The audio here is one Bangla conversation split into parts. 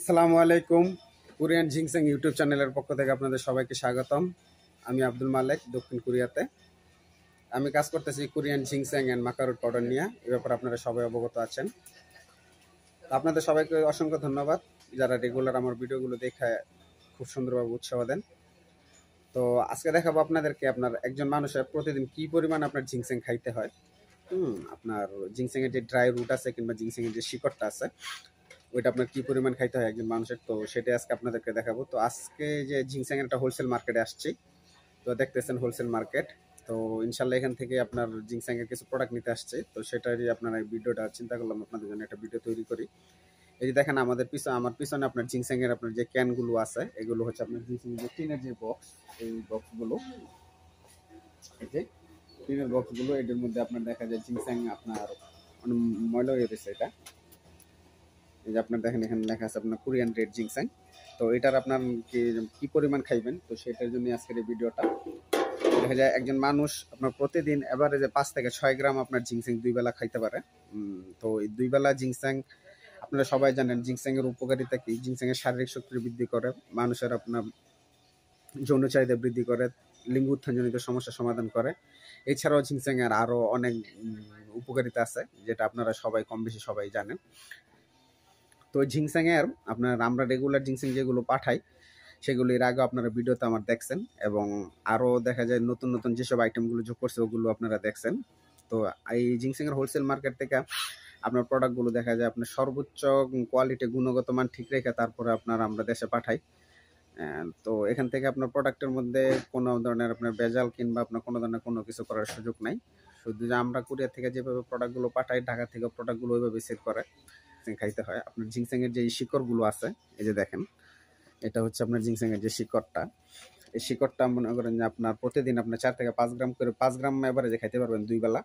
আসসালামু আলাইকুম, কোরিয়ান জিংসেং ইউটিউব চ্যানেলের পক্ষ থেকে আপনাদের সবাইকে স্বাগতম। আমি আব্দুল মালেক, দক্ষিণ কোরিয়াতে। আমি কাজ করতেছি Korean ginseng and maca root powder নিয়ে। এ ব্যাপারে আপনারা সবাই অবগত আছেন। আপনাদের সবাইকে অসংখ্য ধন্যবাদ যারা রেগুলার আমার ভিডিওগুলো দেখে খুব সুন্দরভাবে উৎসাহ দেন। তো আজকে দেখাবো আপনাদেরকে আপনার একজন মানুষের প্রতিদিন কি পরিমাণ আপনার জিংসেং খাইতে হয়। হুম, আপনার জিংসেংয়ের যে ড্রাই রুট আছে কিংবা জিংসেংয়ের যে শিকড়টা আছে ওইটা আপনার কি পরিমাণ খাইতে হয় একজন মানুষের? তো সেটা আজকে আপনাদেরকে দেখাবো। তো আজকে যে জিংসাং এর একটা হোলসেল মার্কেটে আসছি। তো দেখতেছেন হোলসেল মার্কেট তো ইনশাল্লাহ এখান থেকে আপনার জিংসাং এর কিছু প্রোডাক্ট নিতে আসছে। তো সেটারই আপনার ভিডিওটা চিন্তা করলাম, আপনাদের জন্য একটা ভিডিও তৈরি করি। এই যে দেখেন আমাদের পিছনে আমার পিছনে আপনার জিংসাং এর আপনার যে ক্যানগুলো আছে, এগুলো হচ্ছে আপনার জিংসাং যে টিনের যে বক্স এই বক্সগুলো এই যে টিনের বক্সগুলো এটার মধ্যে আপনার দেখা যায় জিংসাং আপনার ময়লা হয়ে গেছে এটা। এই যে আপনার দেখেন, এখানে লেখা আছে আপনার কোরিয়ান রেড জিংসাং তো এটার আপনার কি পরিমাণ খাইবেন? তো সেটার জন্য আজকের এই ভিডিওটা। দেখা যায় একজন মানুষ আপনার প্রতিদিন এভারেজে পাঁচ থেকে ছয় গ্রাম আপনার জিংসাং দুই বেলা খাইতে পারে। তো এই দুই বেলা জিংসাং, আপনারা সবাই জানেন জিংসাং এর উপকারিতা কি? জিংসাং এর শারীরিক শক্তি বৃদ্ধি করে, মানুষের আপনার যৌন চাহিদা বৃদ্ধি করে লিঙ্গ উত্থানজনিত সমস্যা সমাধান করে। এছাড়াও জিংসাং আরও অনেক উপকারিতা আছে, যেটা আপনারা সবাই কম বেশি সবাই জানেন। তো ঝিংসাং এর আপনার আমরা রেগুলার জিংসাং যেগুলো পাঠাই, সেগুলো এর আগে আপনারা ভিডিওতে আমার দেখছেন এবং আরও দেখা যায় নতুন নতুন যেসব আইটেমগুলো যোগ করছে, ওগুলো আপনারা দেখছেন। তো এই জিংসাং এর হোলসেল মার্কেট থেকে আপনার প্রোডাক্টগুলো দেখা যায় আপনার সর্বোচ্চ কোয়ালিটি গুণগত মান ঠিক রেখে তারপরে আপনার আমরা দেশে পাঠাই। তো এখান থেকে আপনার প্রোডাক্টের মধ্যে কোনো ধরনের আপনার বেজাল কিংবা আপনার কোনো ধরনের কোনো কিছু করার সুযোগ নাই। শুধু যে আমরা কুরিয়ার থেকে যেভাবে প্রোডাক্টগুলো পাঠাই, ঢাকা থেকে প্রোডাক্টগুলো ওইভাবে সেল করে খাইতে হয়। আপনার জিংসাং এর যে শিকড়গুলো আছে, এই যে দেখেন, এটা হচ্ছে আপনার জিংসাং যে শিকড়টা। এই শিকড়টা মনে করেন যে আপনার প্রতিদিন আপনার চার থেকে পাঁচ গ্রাম করে, পাঁচ গ্রাম এবারে খাইতে পারবেন দুই বেলা।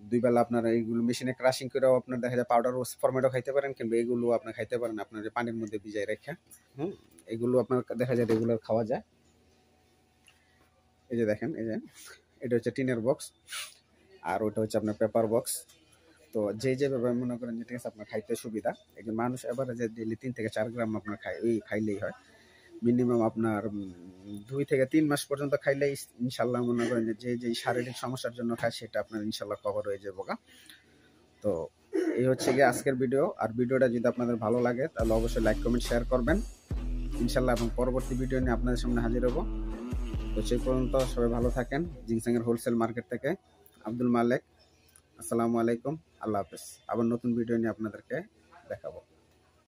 দুই বেলা আপনার এইগুলো মেশিনে ক্রাশিং করেও আপনার দেখা যায় পাউডার ফরমেটও খাইতে পারেন কিংবা এগুলো আপনার খাইতে পারেন আপনার পানির মধ্যে ভিজাই রেখে, হুম, এগুলো আপনার দেখা যায় রেগুলার খাওয়া যায়। এই যে দেখেন, এই যে, এটা হচ্ছে টিনের বক্স আর ওটা হচ্ছে আপনার পেপার বক্স তো যে যেভাবে মনে করেন যে, ঠিক আছে, আপনার খাইতে সুবিধা। একজন মানুষ এবারে যে ডেলি তিন থেকে চার গ্রাম আপনার খাই, এই খাইলেই হয়। মিনিমাম আপনার দুই থেকে তিন মাস পর্যন্ত খাইলে ইনশাল্লাহ মনে করেন যে যে শারীরিক সমস্যার জন্য খায়, সেটা আপনার ইনশাল্লাহ কভার হয়ে যাব। তো এই হচ্ছে গিয়ে আজকের ভিডিও আর ভিডিওটা যদি আপনাদের ভালো লাগে, তাহলে অবশ্যই লাইক কমেন্ট শেয়ার করবেন। ইনশাল্লাহ এবং পরবর্তী ভিডিও নিয়ে আপনাদের সামনে হাজির হব। তো সেই পর্যন্ত সবাই ভালো থাকেন। জিংসাংয়ের হোলসেল মার্কেট থেকে আব্দুল মালেক। আসসালামু আলাইকুম আল্লাহ হাফেজ। আবার নতুন ভিডিও নিয়ে আপনাদেরকে দেখাবো।